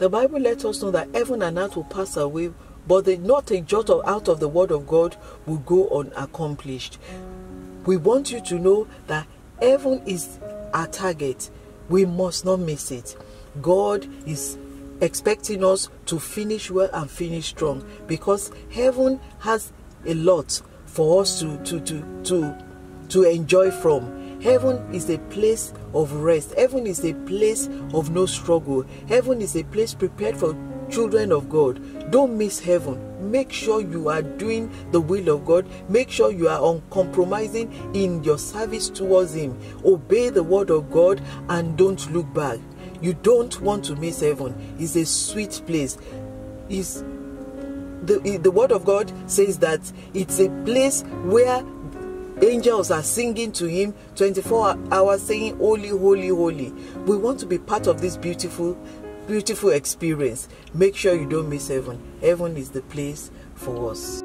The Bible lets us know that heaven and earth will pass away, but the, not a jot of, out of the word of God will go unaccomplished. We want you to know that heaven is our target. We must not miss it. God is expecting us to finish well and finish strong because heaven has a lot for us to to to to, to enjoy from. Heaven is a place of rest. Heaven is a place of no struggle. Heaven is a place prepared for children of God. Don't miss heaven. Make sure you are doing the will of God. Make sure you are uncompromising in your service towards Him. Obey the word of God and don't look back. You don't want to miss heaven. It's a sweet place. It's the, the word of God says that it's a place where angels are singing to him 24 hours saying holy holy holy. We want to be part of this beautiful beautiful experience. Make sure you don't miss heaven. Heaven is the place for us